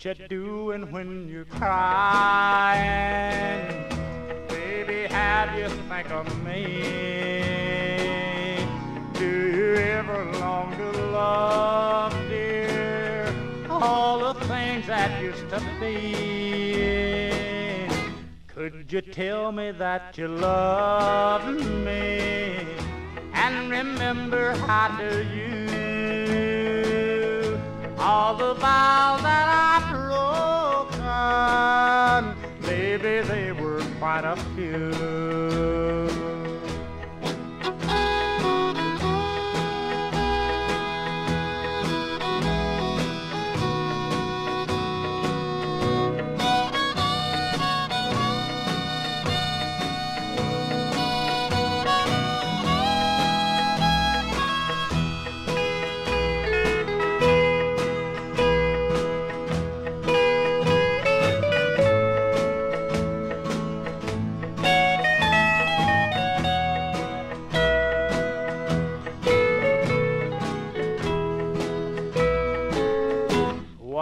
you doing when you're crying? Baby, how do you think of me? Do you ever long to love, dear? All the things that used to be. Could you tell me that you love me? And remember how do you? All the vows quite a few.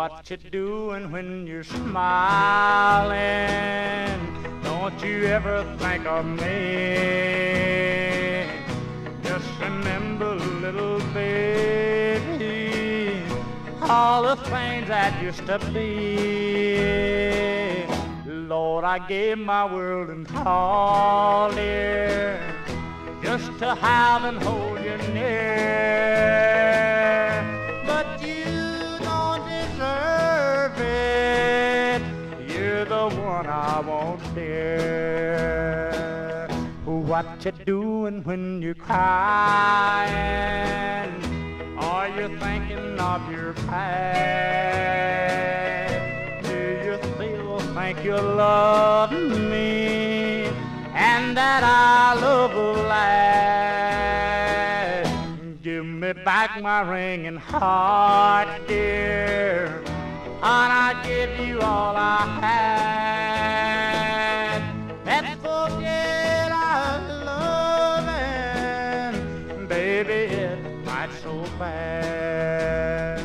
What you doing when you're smiling? Don't you ever think of me? Just remember, little baby, all the things that used to be. Lord, I gave my world and all, dear, just to have and hold you near. I won't dear. What you doing when you're crying? Are you thinking of your past? Do you still think you love me? And that our love will last? Give me back my ringing heart, dear, and I give you all I have. man.